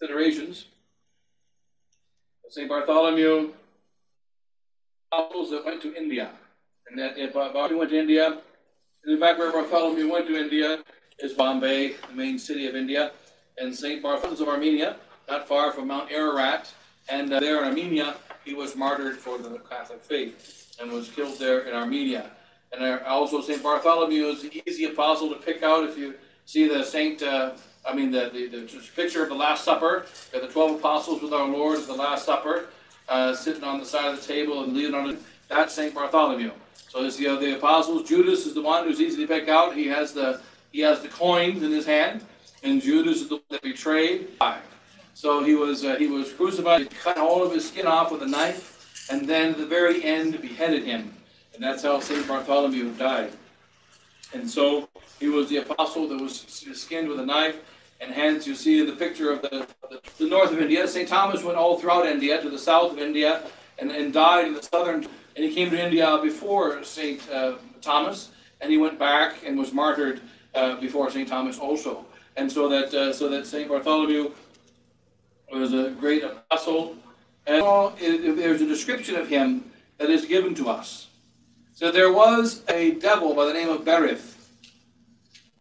considerations. St. Bartholomew, apostles that went to India. And that if Bartholomew went to India, in fact, where Bartholomew went to India is Bombay, the main city of India, and St. Bartholomew of Armenia, not far from Mount Ararat. And uh, there in Armenia, he was martyred for the Catholic faith and was killed there in Armenia. And there, also, St. Bartholomew is an easy apostle to pick out if you see the Saint. Uh, I mean, the, the, the, picture of the Last Supper, the 12 apostles with our Lord at the Last Supper, uh, sitting on the side of the table and leaning on it. That's St. Bartholomew. So it's the, uh, the apostles. Judas is the one who's easy to pick out. He has the he has the coins in his hand, and Judas is the one that betrayed. So he was uh, he was crucified, cut all of his skin off with a knife, and then at the very end beheaded him. And that's how St. Bartholomew died. And so he was the apostle that was skinned with a knife. And hence, you see in the picture of the, the, the north of India, St. Thomas went all throughout India to the south of India and, and died in the southern. And he came to India before St. Uh, Thomas, and he went back and was martyred uh, before St. Thomas also. And so that, uh, so that St. Bartholomew was a great apostle. And there's a description of him that is given to us. So there was a devil by the name of Berith,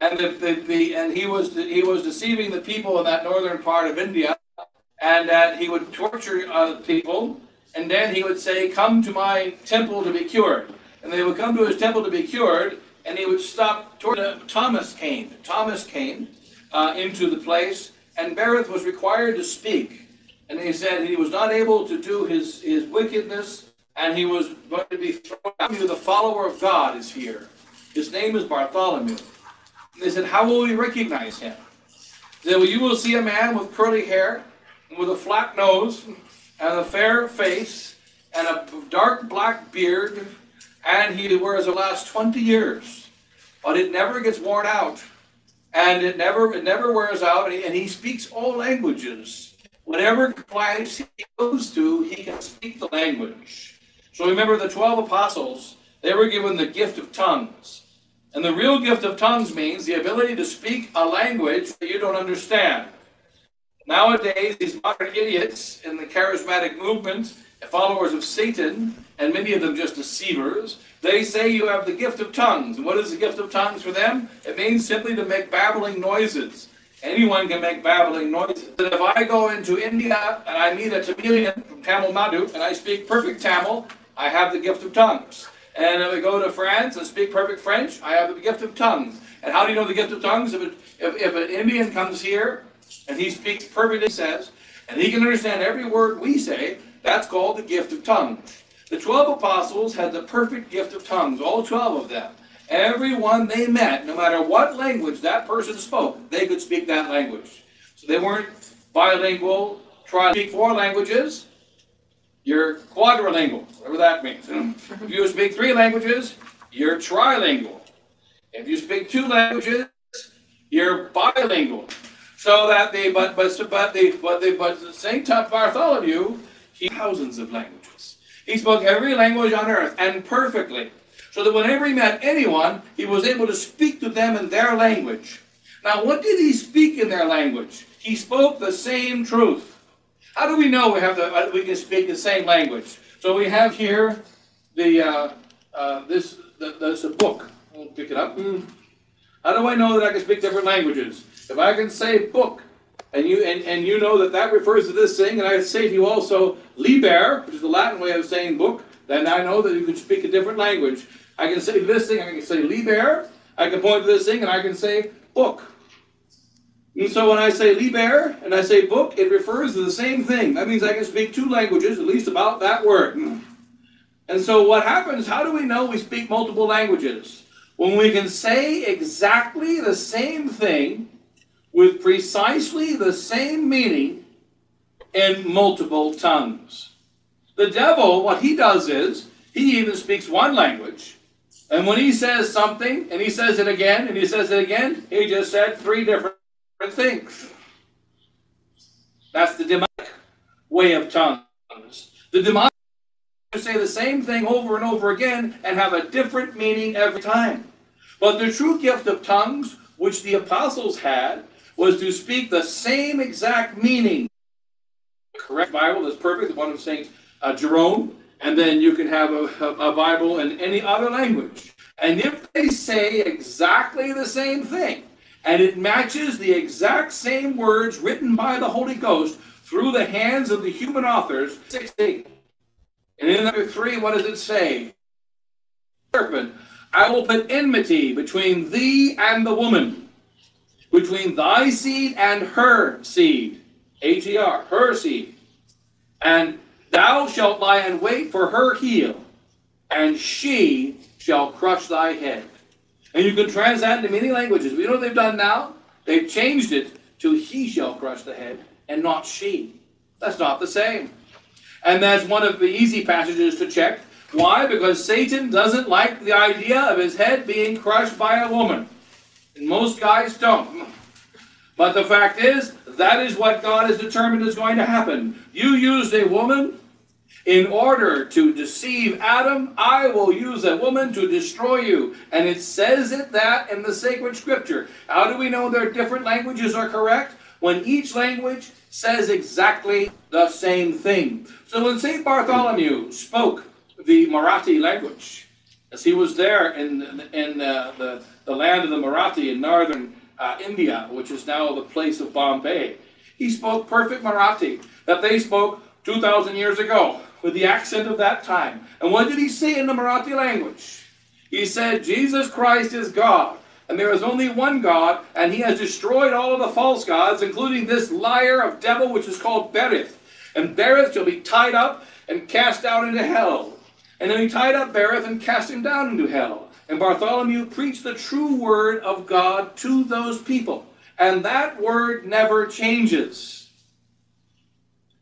and the, the, the, and he was he was deceiving the people in that northern part of India, and that he would torture uh, people, and then he would say, "Come to my temple to be cured," and they would come to his temple to be cured, and he would stop. Torture. Thomas came. Thomas came uh, into the place, and Berith was required to speak, and he said he was not able to do his his wickedness and he was going to be thrown out. The follower of God is here. His name is Bartholomew. They said, How will we recognize him? They said, Well, you will see a man with curly hair, with a flat nose, and a fair face, and a dark black beard, and he wears it last 20 years. But it never gets worn out. And it never it never wears out, and he, and he speaks all languages. Whatever place he goes to, he can speak the language. So remember the 12 apostles, they were given the gift of tongues. And the real gift of tongues means the ability to speak a language that you don't understand. Nowadays, these modern idiots in the charismatic movement, followers of Satan, and many of them just deceivers, they say you have the gift of tongues. What is the gift of tongues for them? It means simply to make babbling noises. Anyone can make babbling noises. And if I go into India and I meet a Tamilian from Tamil Nadu and I speak perfect Tamil, I have the gift of tongues. And if I go to France and speak perfect French, I have the gift of tongues. And how do you know the gift of tongues? If, it, if, if an Indian comes here and he speaks perfectly, says, and he can understand every word we say, that's called the gift of tongues. The 12 apostles had the perfect gift of tongues, all 12 of them. Everyone they met, no matter what language that person spoke, they could speak that language. So they weren't bilingual, trying to speak four languages. You're quadrilingual, whatever that means. Hmm. if you speak three languages, you're trilingual. If you speak two languages, you're bilingual. So that the but but but the but the but the Saint of Bartholomew, he thousands of languages. He spoke every language on earth and perfectly. So that whenever he met anyone, he was able to speak to them in their language. Now, what did he speak in their language? He spoke the same truth. How do we know we have the uh, we can speak the same language? So we have here the uh, uh, this the, this a book. I'll pick it up. Hmm. How do I know that I can speak different languages? If I can say book, and you and, and you know that that refers to this thing, and I say to you also liber, which is the Latin way of saying book, then I know that you can speak a different language. I can say this thing, I can say liber, I can point to this thing, and I can say book. And so when I say liber and I say book, it refers to the same thing. That means I can speak two languages, at least about that word. And so what happens, how do we know we speak multiple languages? When we can say exactly the same thing with precisely the same meaning in multiple tongues. The devil, what he does is, he even speaks one language. And when he says something, and he says it again, and he says it again, he just said three different things. That's the demonic way of tongues. The demonic say the same thing over and over again and have a different meaning every time. But the true gift of tongues, which the apostles had, was to speak the same exact meaning. The correct Bible is perfect, the one of St. Uh, Jerome, and then you can have a, a, a Bible in any other language. And if they say exactly the same thing, and it matches the exact same words written by the Holy Ghost through the hands of the human authors, 16. And in number 3, what does it say? Serpent, I will put enmity between thee and the woman, between thy seed and her seed. H-E-R, her seed. And thou shalt lie in wait for her heel, and she shall crush thy head. And you can translate into many languages. We know what they've done now? They've changed it to he shall crush the head and not she. That's not the same. And that's one of the easy passages to check. Why? Because Satan doesn't like the idea of his head being crushed by a woman. And most guys don't. But the fact is, that is what God has determined is going to happen. You used a woman in order to deceive Adam, I will use a woman to destroy you. And it says it that in the sacred scripture. How do we know their different languages are correct? When each language says exactly the same thing. So when St. Bartholomew spoke the Marathi language, as he was there in, in uh, the, the land of the Marathi in northern uh, India, which is now the place of Bombay, he spoke perfect Marathi that they spoke 2,000 years ago with the accent of that time. And what did he say in the Marathi language? He said, Jesus Christ is God, and there is only one God, and he has destroyed all of the false gods, including this liar of devil which is called Berith. And Berith shall be tied up and cast down into hell. And then he tied up Berith and cast him down into hell. And Bartholomew preached the true word of God to those people. And that word never changes.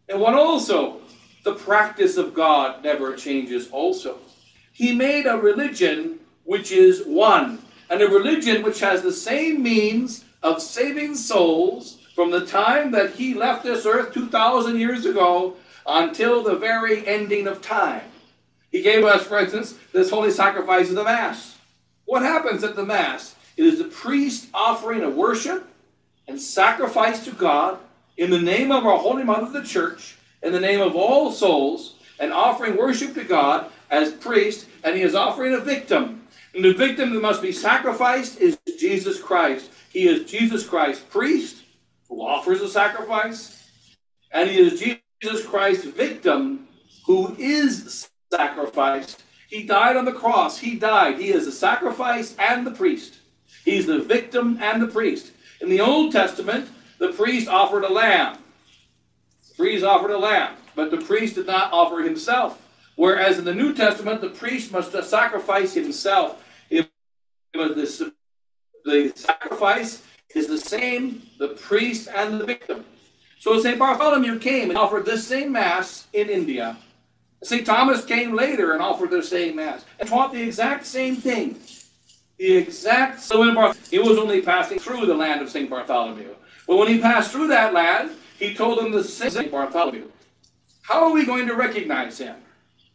And what also the practice of God never changes also. He made a religion which is one, and a religion which has the same means of saving souls from the time that he left this earth 2,000 years ago until the very ending of time. He gave us, for instance, this holy sacrifice of the Mass. What happens at the Mass? It is the priest offering a worship and sacrifice to God in the name of our Holy Mother, the Church, in the name of all souls and offering worship to God as priest, and he is offering a victim. And the victim that must be sacrificed is Jesus Christ. He is Jesus Christ, priest, who offers a sacrifice, and he is Jesus Christ, victim, who is sacrificed. He died on the cross. He died. He is the sacrifice and the priest. He's the victim and the priest. In the Old Testament, the priest offered a lamb. The Priest offered a lamb, but the priest did not offer himself. Whereas in the New Testament, the priest must sacrifice himself. The, the sacrifice is the same, the priest and the victim. So St. Bartholomew came and offered this same Mass in India. St. Thomas came later and offered the same Mass and taught the exact same thing. The exact, so in Barth- he was only passing through the land of St. Bartholomew. But when he passed through that land, he told them the same Bartholomew. How are we going to recognize him?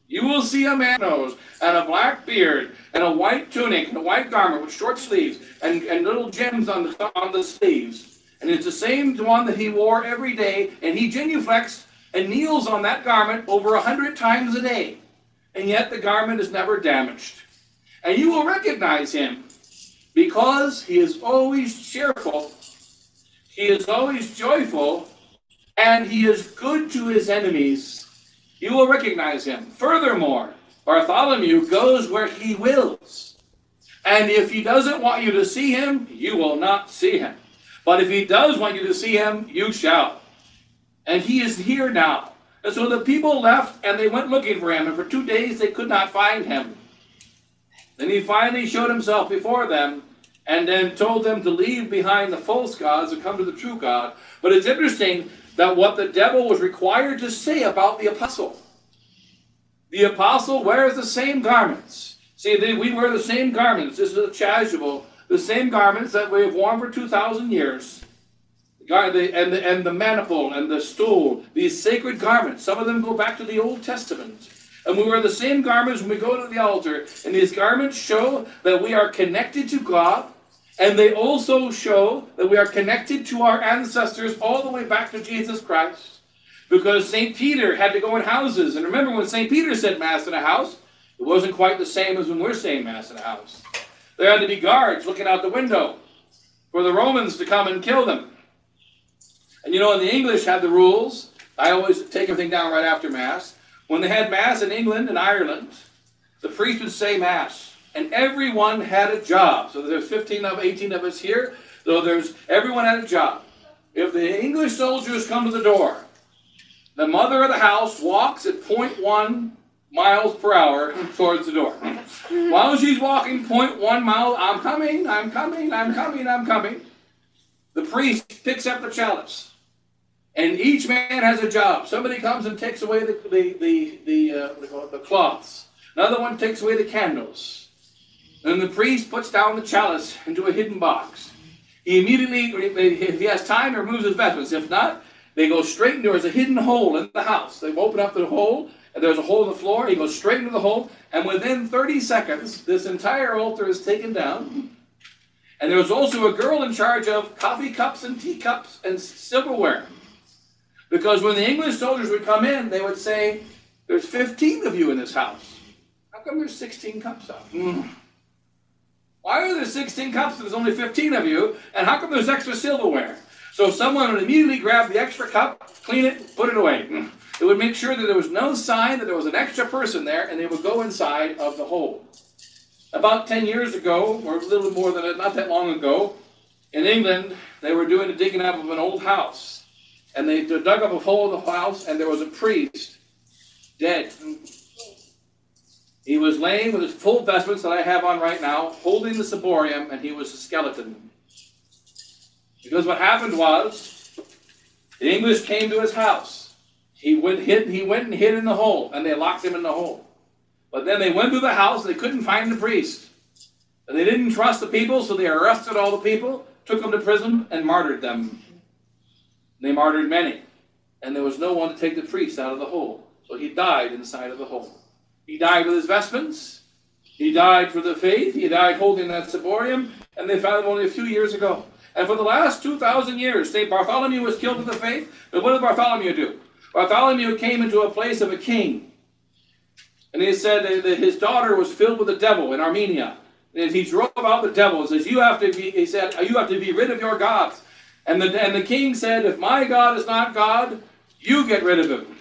You will see a man nose and a black beard and a white tunic and a white garment with short sleeves and, and little gems on the, on the sleeves. And it's the same one that he wore every day, and he genuflects and kneels on that garment over a hundred times a day. And yet the garment is never damaged. And you will recognize him because he is always cheerful, he is always joyful, and he is good to his enemies, you will recognize him. Furthermore, Bartholomew goes where he wills. And if he doesn't want you to see him, you will not see him. But if he does want you to see him, you shall. And he is here now. And so the people left and they went looking for him, and for two days they could not find him. Then he finally showed himself before them and then told them to leave behind the false gods and come to the true God. But it's interesting that what the devil was required to say about the apostle. The apostle wears the same garments. See, they, we wear the same garments. This is a chasuble, the same garments that we have worn for 2,000 years. And the, and the maniple and the stole, these sacred garments. Some of them go back to the Old Testament. And we wear the same garments when we go to the altar. And these garments show that we are connected to God And they also show that we are connected to our ancestors all the way back to Jesus Christ. Because St. Peter had to go in houses. And remember, when St. Peter said Mass in a house, it wasn't quite the same as when we're saying Mass in a house. There had to be guards looking out the window for the Romans to come and kill them. And you know, in the English had the rules. I always take everything down right after Mass. When they had Mass in England and Ireland, the priest would say Mass. And everyone had a job. So there's 15 of 18 of us here. So there's everyone had a job. If the English soldiers come to the door, the mother of the house walks at 0.1 miles per hour towards the door. While she's walking 0.1 mile, I'm coming, I'm coming, I'm coming, I'm coming. The priest picks up the chalice. And each man has a job. Somebody comes and takes away the, the, the, the, uh, the cloths. Another one takes away the candles. Then the priest puts down the chalice into a hidden box. He immediately, if he has time, removes his vestments. If not, they go straight into there's a hidden hole in the house. They open up the hole, and there's a hole in the floor. He goes straight into the hole, and within 30 seconds, this entire altar is taken down. And there was also a girl in charge of coffee cups and teacups and silverware. Because when the English soldiers would come in, they would say, There's 15 of you in this house. How come there's 16 cups out? Mm. Why are there 16 cups and there's only 15 of you? And how come there's extra silverware? So someone would immediately grab the extra cup, clean it, put it away. Mm. It would make sure that there was no sign that there was an extra person there, and they would go inside of the hole. About 10 years ago, or a little more than not that long ago, in England, they were doing a digging up of an old house. And they dug up a hole in the house, and there was a priest dead. He was laying with his full vestments that I have on right now, holding the ciborium, and he was a skeleton. Because what happened was, the English came to his house. He went, hid, he went and hid in the hole, and they locked him in the hole. But then they went through the house, and they couldn't find the priest. And they didn't trust the people, so they arrested all the people, took them to prison, and martyred them. They martyred many. And there was no one to take the priest out of the hole. So he died inside of the hole. He died with his vestments. He died for the faith. He died holding that ciborium. And they found him only a few years ago. And for the last 2,000 years, St. Bartholomew was killed for the faith. But what did Bartholomew do? Bartholomew came into a place of a king. And he said that his daughter was filled with the devil in Armenia. And he drove out the devil and says, You have to be, he said, you have to be rid of your gods. And the, and the king said, If my God is not God, you get rid of him.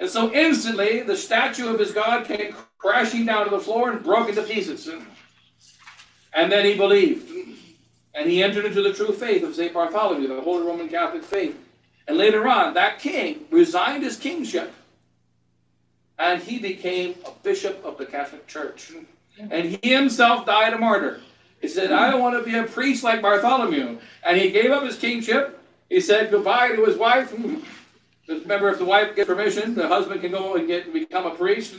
And so instantly the statue of his God came crashing down to the floor and broke into pieces. And then he believed. And he entered into the true faith of St. Bartholomew, the Holy Roman Catholic faith. And later on, that king resigned his kingship and he became a bishop of the Catholic Church. And he himself died a martyr. He said, I don't want to be a priest like Bartholomew. And he gave up his kingship. He said goodbye to his wife. Remember, if the wife gets permission, the husband can go and get become a priest.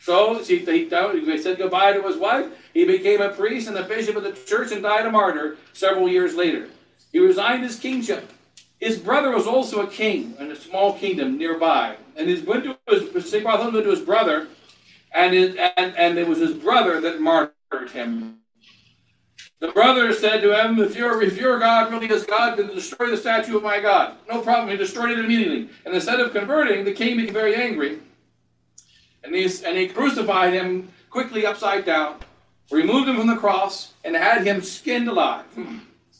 So he, he, he said goodbye to his wife. He became a priest and the bishop of the church and died a martyr several years later. He resigned his kingship. His brother was also a king in a small kingdom nearby and he went to his St. Bartholomew went to his brother, and, his, and and it was his brother that martyred him. The brother said to him, "If your if your God really is God, then destroy the statue of my God." No problem. He destroyed it immediately. And instead of converting, the king became very angry, and he and he crucified him quickly upside down, removed him from the cross, and had him skinned alive.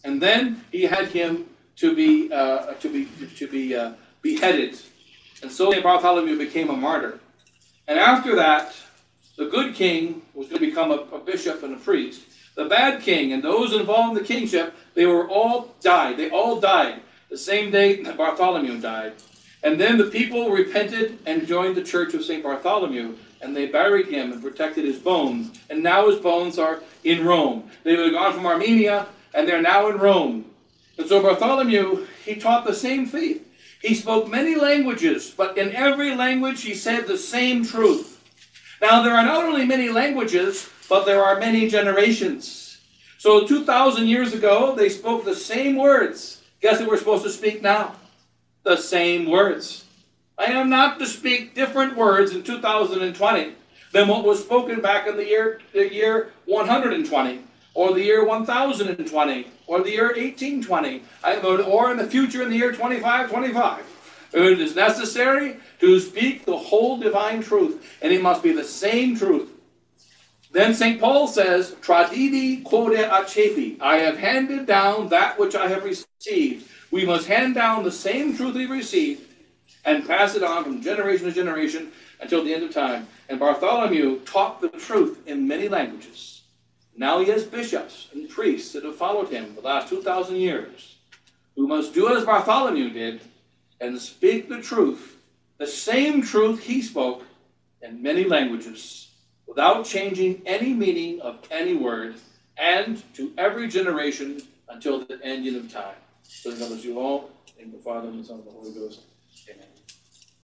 And then he had him to be uh, to be to be uh, beheaded and so. Bartholomew became a martyr. And after that, the good king was going to become a, a, bishop and a priest. The bad king and those involved in the kingship, they were all died. They all died the same day Bartholomew died. And then the people repented and joined the church of St. Bartholomew, and they buried him and protected his bones. And now his bones are in Rome. They were gone from Armenia, and they're now in Rome. And so Bartholomew, he taught the same faith. He spoke many languages, but in every language he said the same truth. Now, there are not only many languages, but there are many generations. So, 2,000 years ago, they spoke the same words. Guess what we're supposed to speak now? The same words. I am not to speak different words in 2020 than what was spoken back in the year, the year 120. or the year 1020, or the year 1820, or in the future in the year 2525. It is necessary to speak the whole divine truth, and it must be the same truth. Then St. Paul says, Tradidi quod accepi, I have handed down that which I have received. We must hand down the same truth we received and pass it on from generation to generation until the end of time. And Bartholomew taught the truth in many languages. Now he has bishops and priests that have followed him for the last 2,000 years, who must do as Bartholomew did and speak the truth, the same truth he spoke in many languages, without changing any meaning of any word, and to every generation until the ending of time. So God bless you all. In the Father, and the Son, and the Holy Ghost. Amen.